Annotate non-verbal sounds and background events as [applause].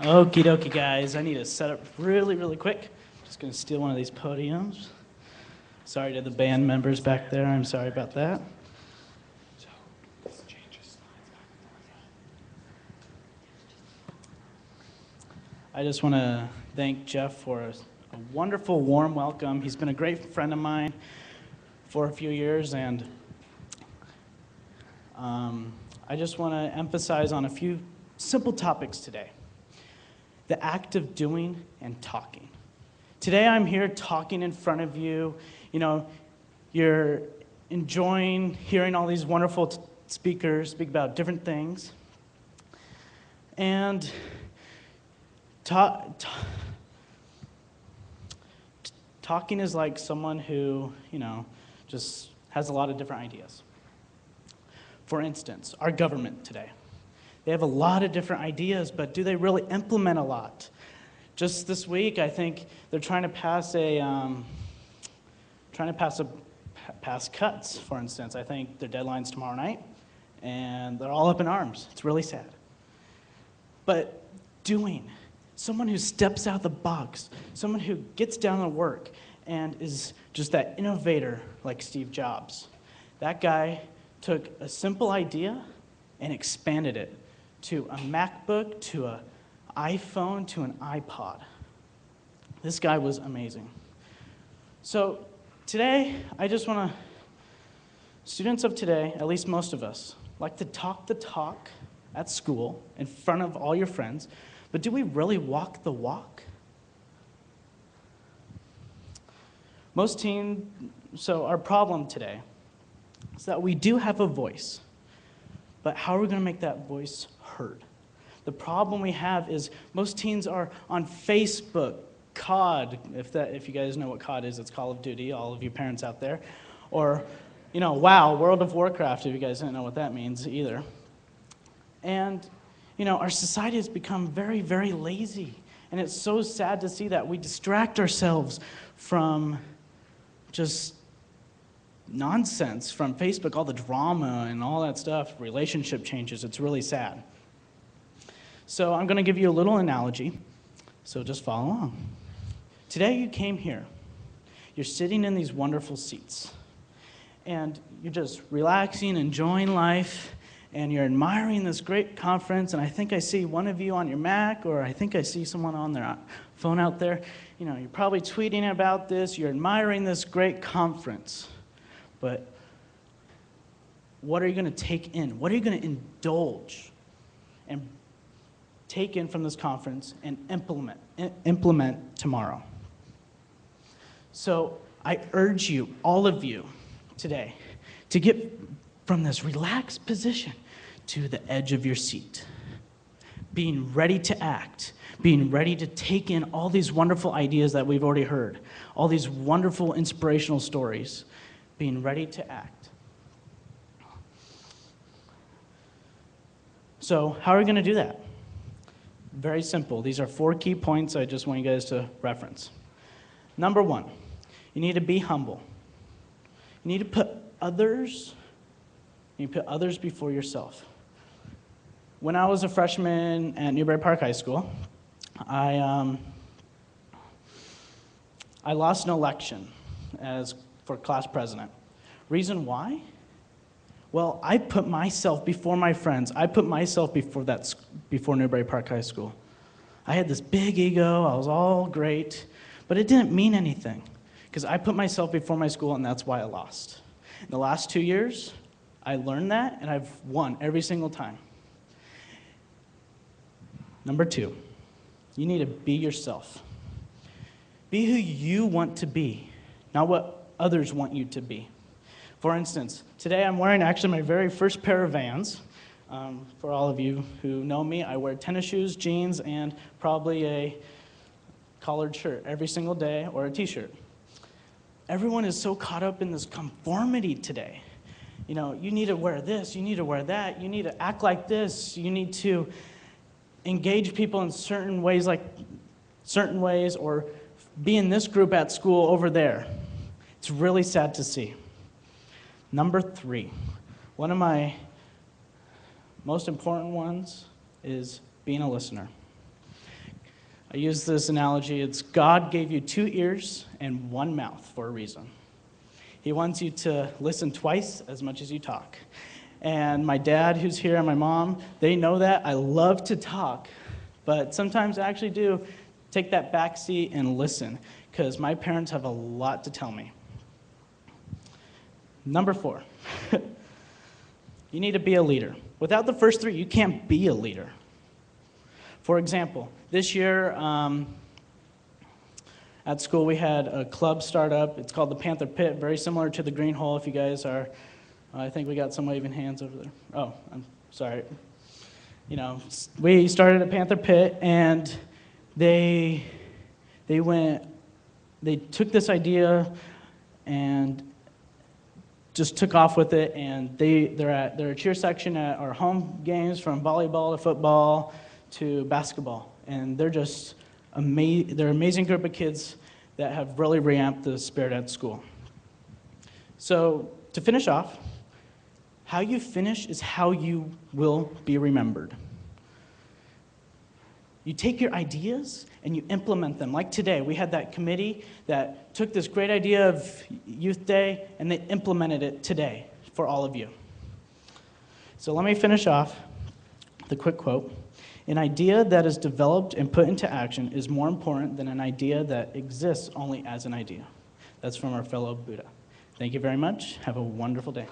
Okie dokie, guys. I need to set up really, really quick. Just gonna steal one of these podiums. Sorry to the band members back there. I'm sorry about that. I just want to thank Jeff for a, a wonderful, warm welcome. He's been a great friend of mine for a few years, and um, I just want to emphasize on a few simple topics today the act of doing and talking. Today I'm here talking in front of you. You know, you're enjoying hearing all these wonderful t- speakers speak about different things. And ta- ta- talking is like someone who, you know, just has a lot of different ideas. For instance, our government today. They have a lot of different ideas, but do they really implement a lot? Just this week, I think they're trying to pass a, um, trying to pass a pass cuts. For instance, I think their deadline's tomorrow night, and they're all up in arms. It's really sad. But doing, someone who steps out the box, someone who gets down to work and is just that innovator like Steve Jobs. That guy took a simple idea and expanded it to a MacBook, to an iPhone, to an iPod. This guy was amazing. So today, I just want to, students of today, at least most of us, like to talk the talk at school in front of all your friends, but do we really walk the walk? Most teens, so our problem today is that we do have a voice, but how are we going to make that voice heard? The problem we have is most teens are on Facebook, COD, if, that, if you guys know what COD is, it's Call of Duty, all of you parents out there. Or, you know, WoW, World of Warcraft, if you guys don't know what that means either. And, you know, our society has become very, very lazy. And it's so sad to see that we distract ourselves from just nonsense from Facebook, all the drama and all that stuff, relationship changes. It's really sad. So I'm going to give you a little analogy. So just follow along. Today you came here. You're sitting in these wonderful seats. And you're just relaxing, enjoying life, and you're admiring this great conference. And I think I see one of you on your Mac, or I think I see someone on their uh, phone out there. You know, you're probably tweeting about this. You're admiring this great conference. But what are you going to take in? What are you going to indulge and take in from this conference and implement, implement tomorrow? So I urge you, all of you, today, to get from this relaxed position to the edge of your seat, being ready to act, being ready to take in all these wonderful ideas that we've already heard, all these wonderful inspirational stories, being ready to act. So, how are we going to do that? Very simple. These are four key points I just want you guys to reference. Number one, you need to be humble. You need to put others, you put others before yourself. When I was a freshman at Newbury Park High School, I, um, I lost an election as for class president. Reason why? Well, I put myself before my friends. I put myself before that before Newbury Park High School. I had this big ego. I was all great, but it didn't mean anything because I put myself before my school, and that's why I lost. In the last two years, I learned that, and I've won every single time. Number two, you need to be yourself. Be who you want to be, not what others want you to be. For instance, today I'm wearing actually my very first pair of vans. Um, for all of you who know me, I wear tennis shoes, jeans, and probably a collared shirt every single day or a t shirt. Everyone is so caught up in this conformity today. You know, you need to wear this, you need to wear that, you need to act like this, you need to engage people in certain ways, like certain ways, or be in this group at school over there. It's really sad to see. Number three, one of my most important ones is being a listener. I use this analogy it's God gave you two ears and one mouth for a reason. He wants you to listen twice as much as you talk. And my dad, who's here, and my mom, they know that. I love to talk, but sometimes I actually do take that back seat and listen because my parents have a lot to tell me. Number four, [laughs] you need to be a leader. Without the first three, you can't be a leader. For example, this year um, at school we had a club start up. It's called the Panther Pit, very similar to the Green Hole. If you guys are, I think we got some waving hands over there. Oh, I'm sorry. You know, we started at Panther Pit, and they they went, they took this idea and just took off with it, and they, they're at they're a cheer section at our home games from volleyball to football to basketball, and they're just ama- they're an amazing group of kids that have really reamped the spirit at school. So to finish off, how you finish is how you will be remembered. You take your ideas and you implement them. Like today, we had that committee that took this great idea of Youth Day and they implemented it today for all of you. So let me finish off the quick quote. An idea that is developed and put into action is more important than an idea that exists only as an idea. That's from our fellow Buddha. Thank you very much. Have a wonderful day.